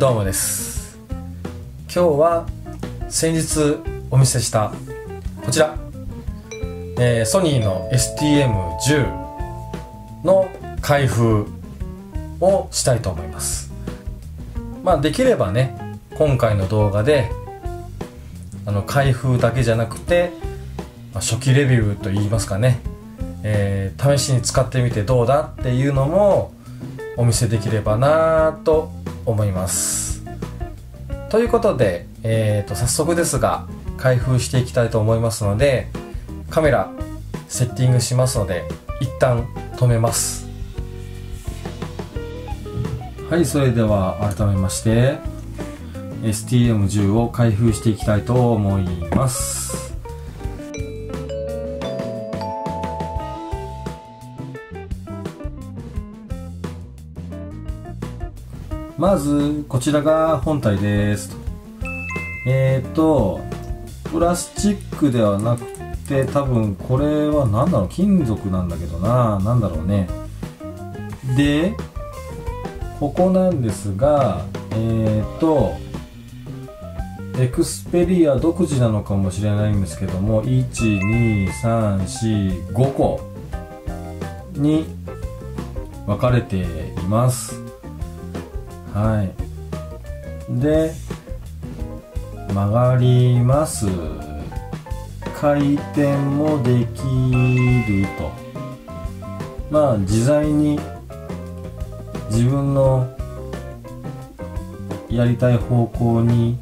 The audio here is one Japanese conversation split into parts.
どうもです。今日は先日お見せしたこちら、えー、ソニーの STM10 の開封をしたいと思います。まあできればね今回の動画であの開封だけじゃなくて、まあ、初期レビューといいますかね、えー、試しに使ってみてどうだっていうのもお見せできればなと思います。ということで、えー、と早速ですが開封していきたいと思いますのでカメラセッティングしますので一旦止めます。はいそれでは改めまして STM10 を開封していきたいと思います。まずこちらが本体ですえっ、ー、とプラスチックではなくて多分これは何だろう金属なんだけどな。何だろうね。でここなんですがえっ、ー、とエクスペリア独自なのかもしれないんですけども12345個に分かれています。はい。で曲がります。回転もできると。まあ自在に自分のやりたい方向に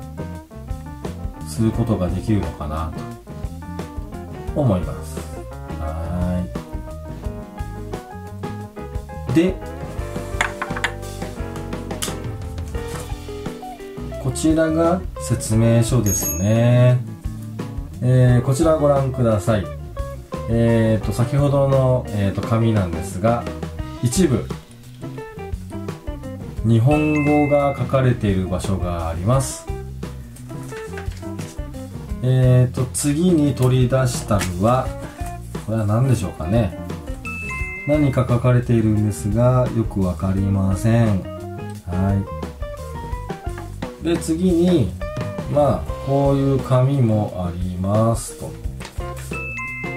することができるのかなと。思います。はい。でちらが説明書ですね。えー、こちらご覧ください。えーと、先ほどの、えーと、紙なんですが、一部、日本語が書かれている場所があります。えーと、次に取り出したのは、これは何でしょうかね。何か書かれているんですが、よくわかりません。はい。で次にまあこういう紙もありますと。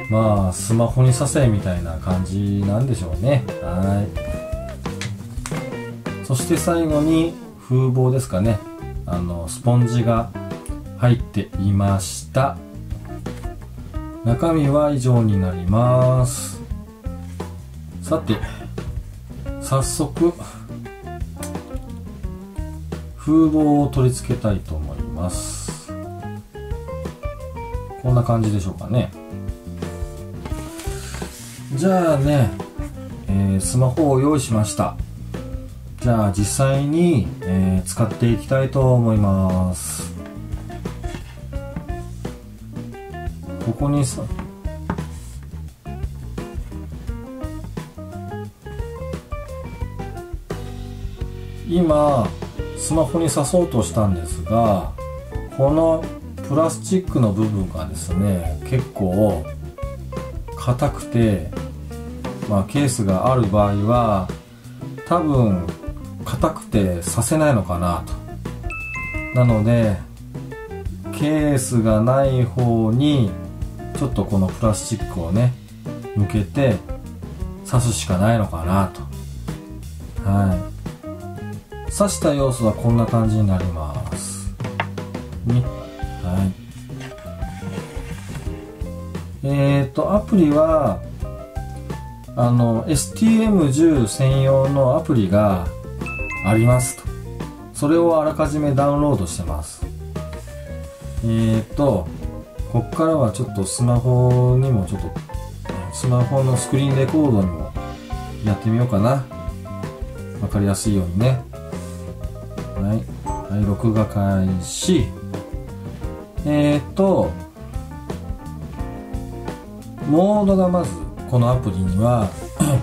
まあスマホにさせみたいな感じなんでしょうね。はい。そして最後に風貌ですかね。あのスポンジが入っていました。中身は以上になります。さて早速風防を取り付けたいと思います。こんな感じでしょうかね。じゃあね、えー、スマホを用意しました。じゃあ実際に、えー、使っていきたいと思います。ここにさ今スマホに挿そうとしたんですがこのプラスチックの部分がですね結構硬くてまあケースがある場合は多分硬くてさせないのかなと。なのでケースがない方にちょっとこのプラスチックをね向けて刺すしかないのかなと。はい。刺した要素はこんな感じになります。ね。はい。えっ、ー、とアプリはあの STM10 専用のアプリがありますと。それをあらかじめダウンロードしてます。えっ、ー、とこっからはちょっとスマホにもちょっとスマホのスクリーンレコードにもやってみようかな。わかりやすいようにね、はい、録画開始。えっ、とモードがまずこのアプリには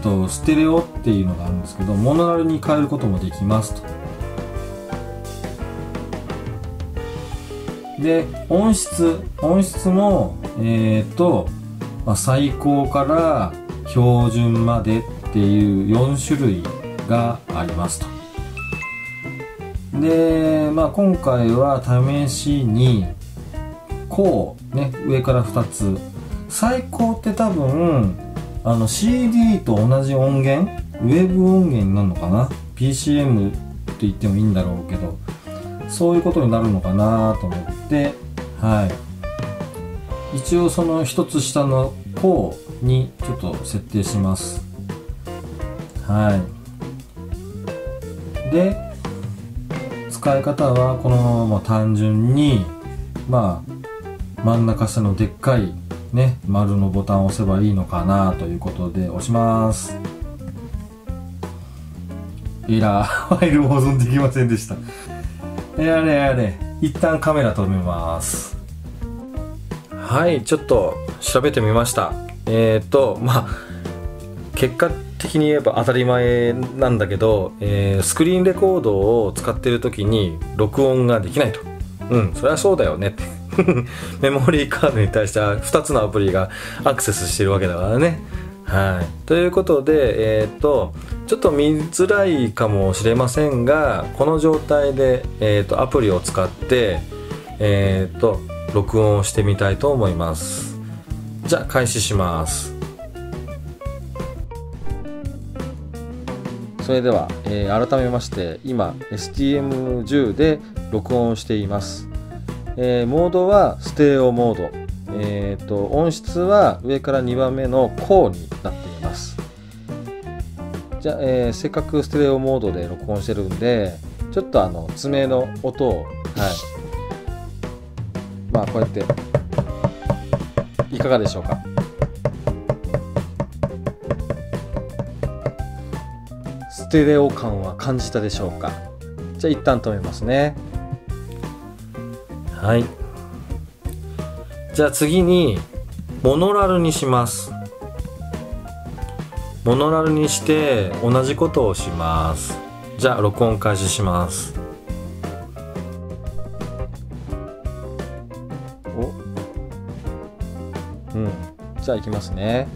とステレオっていうのがあるんですけどモノラルに変えることもできますと。で音質音質もえっ、と、まあ、最高から標準までっていう4種類がありますと。で、まあ、今回は試しにこうね上から2つ。最高って多分あの CD と同じ音源？ウェブ音源になるのかな？PCM って言ってもいいんだろうけど。そういうことになるのかなと思って。はい。一応その一つ下のこうにちょっと設定します。はい。で使い方はこのまま単純にまあ真ん中下のでっかいね丸のボタンを押せばいいのかなということで押します。エラーファイル保存できませんでした。やれやれ一旦カメラ止めます。はいちょっと調べてみました。えっ、ー、とまあ結果的に言えば当たり前なんだけど、えー、スクリーンレコードを使ってる時に録音ができないと。うんそりゃそうだよねって。メモリーカードに対しては2つのアプリがアクセスしてるわけだからね。はい、ということで、えー、っとちょっと見づらいかもしれませんがこの状態で、えー、っとアプリを使って、えー、っと録音をしてみたいと思います。じゃあ開始します。それでは、えー、改めまして今 STM10 で録音しています、えー、モードはステレオモード。えーと、音質は上から2番目の高になっています。じゃあ、えー、せっかくステレオモードで録音してるんでちょっとあの爪の音をはい。まあこうやっていかがでしょうか？ステレオ感は感じたでしょうか？じゃあ一旦止めますね。はい。じゃあ次にモノラルにします。モノラルにして同じことをします。じゃあ録音開始します。お。うん。じゃあいきますね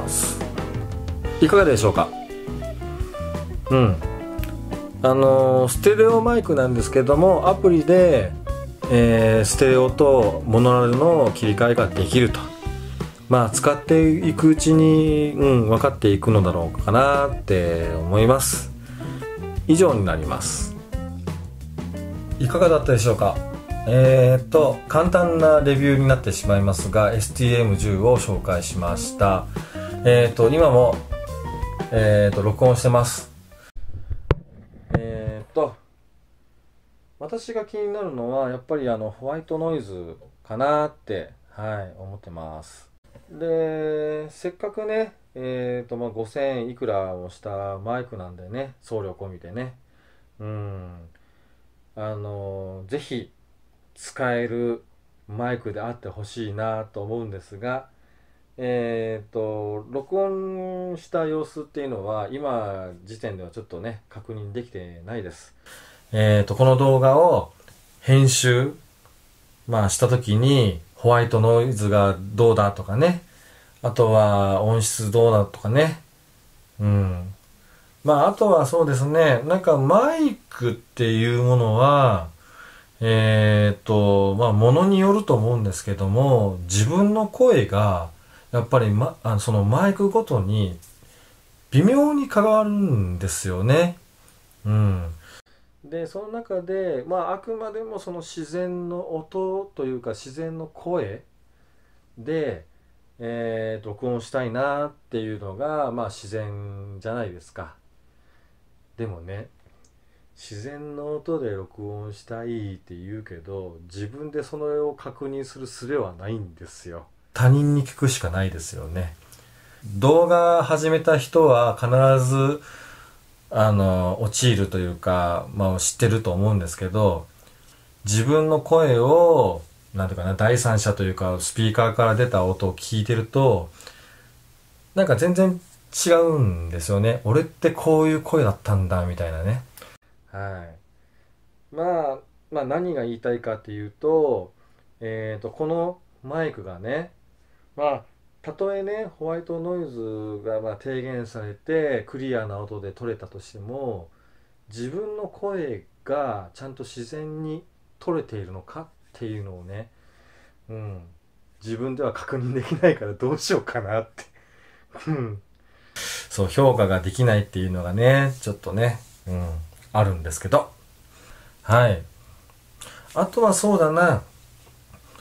ます。いかがでしょうか？うん。あのステレオマイクなんですけどもアプリで、えー、ステレオとモノラルの切り替えができると。まあ使っていくうちに、うん、分かっていくのだろうかなって思います。以上になります。いかがだったでしょうか？えー、っと簡単なレビューになってしまいますが STM10 を紹介しました。えー、と今もえっ、ー、と、録音してます。えっ、ー、と、私が気になるのは、やっぱりあの、ホワイトノイズかなって、はい、思ってます。で、せっかくね、えっ、と、まあ、5000いくらをしたマイクなんでね、送料込みでね、うん、あの、ぜひ使えるマイクであってほしいなと思うんですが、えー、と録音した様子っていうのは今時点ではちょっとね確認できてないです。えー、とこの動画を編集まあした時にホワイトノイズがどうだとかね。あとは音質どうだとかね。うん。まああとはそうですねなんかマイクっていうものはえっ、ー、とまあものによると思うんですけども自分の声がやっぱり、ま、あのそのマイクごとに微妙に変わるんですよね。うん。で、その中で、まあ、あくまでもその自然の音というか自然の声で、えー、録音したいなっていうのが、まあ、自然じゃないですか。でもね、自然の音で録音したいって言うけど、自分でそれを確認する術はないんですよ。他人に聞くしかないですよね。動画始めた人は必ず、あの、陥るというか、まあ知ってると思うんですけど、自分の声を、なんていうかな、第三者というか、スピーカーから出た音を聞いてると、なんか全然違うんですよね。俺ってこういう声だったんだ、みたいなね。はい。まあ、まあ何が言いたいかっていうと、えっ、ー、と、このマイクがね、まあたとえねホワイトノイズがまあ低減されてクリアな音で取れたとしても自分の声がちゃんと自然に取れているのかっていうのをね、うん、自分では確認できないからどうしようかなって。そう評価ができないっていうのがねちょっとね、うん、あるんですけど。はい。あとはそうだな。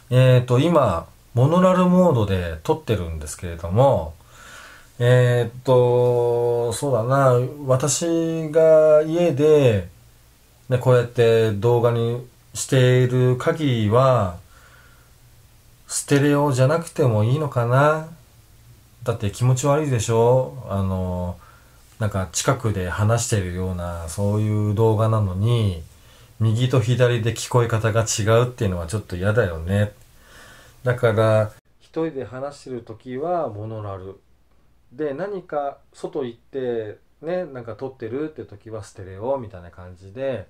えっ、ー、と今モノラルモードで撮ってるんですけれども、えー、っと、そうだな、私が家で、ね、こうやって動画にしている限りは、ステレオじゃなくてもいいのかなだって気持ち悪いでしょあの、なんか近くで話してるような、そういう動画なのに、右と左で聞こえ方が違うっていうのはちょっと嫌だよね。だから一人で話してる時はモノラルで何か外行ってねなんか撮ってるって時はステレオみたいな感じで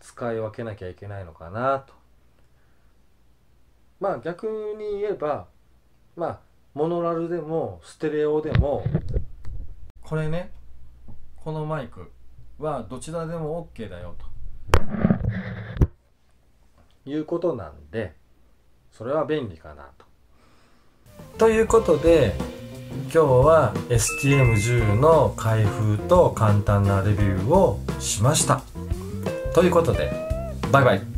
使い分けなきゃいけないのかなと。まあ逆に言えばまあモノラルでもステレオでもこれねこのマイクはどちらでも OK だよと。いうことなんでそれは便利かなと。ということで今日は STM10 の開封と簡単なレビューをしました。ということでバイバイ